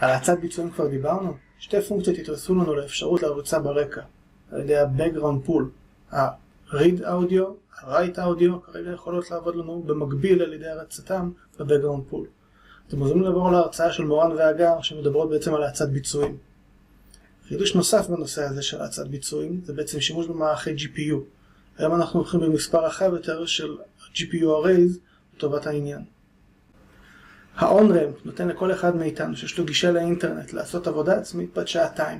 על האצת ביצועים כבר דיברנו. שתי פונקציות יתרסו לנו לאפשרות לערוצה ברקע, על ידי ה-Background Pool. ה-Read Audio, ה-Write Audio, כרגע יכולות לעבוד לנו במקביל על ידי הרצתם ב-Background Pool. אתם מוזמנים לעבור להרצאה של מורן והגר, שמדברות בעצם על האצת ביצועים. חידוש נוסף בנושא הזה של האצת ביצועים, זה בעצם שימוש במערכי GPU. היום אנחנו הולכים במספר רחב יותר של GPU Arrays לטובת העניין. ה-on-ramp נותן לכל אחד מאיתנו שיש לו גישה לאינטרנט לעשות עבודה עצמית בת שעתיים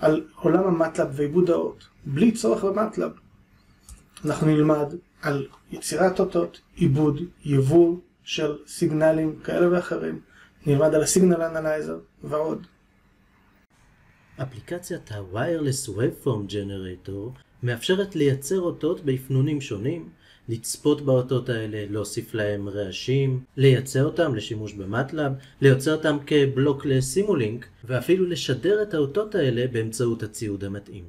על עולם המטלב ועיבוד האות, בלי צורך במטלב. אנחנו נלמד על יצירת אותות, עיבוד, יבוא של סיגנלים כאלה ואחרים, נלמד על הסיגנל אנלייזר ועוד. אפליקציית ה-Wireless Waveform Generator מאפשרת לייצר אותות באפנונים שונים, לצפות באותות האלה, להוסיף להם רעשים, לייצר אותם לשימוש במטלב, לייצר אותם כבלוק לסימולינק, ואפילו לשדר את האותות האלה באמצעות הציוד המתאים.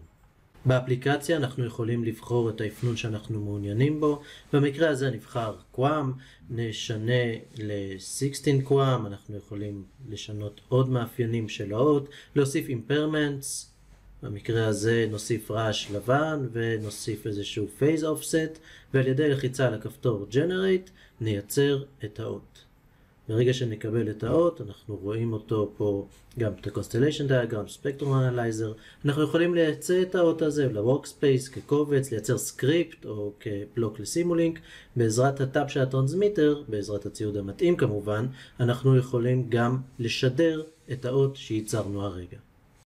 באפליקציה אנחנו יכולים לבחור את האפנון שאנחנו מעוניינים בו, במקרה הזה נבחר קוואם, נשנה ל-16 קוואם, אנחנו יכולים לשנות עוד מאפיינים של האות, להוסיף אימפרמנטס, במקרה הזה נוסיף רעש לבן ונוסיף איזשהו phase offset ועל ידי לחיצה על הכפתור generate נייצר את האות. ברגע שנקבל את האות אנחנו רואים אותו פה גם את ה-constellation diagram, spectrum analyzer אנחנו יכולים לייצא את האות הזה ל-workspace כקובץ, לייצר סקריפט או כבלוק ל Simulink בעזרת הטאב של ה transmitter, בעזרת הציוד המתאים כמובן אנחנו יכולים גם לשדר את האות שייצרנו הרגע.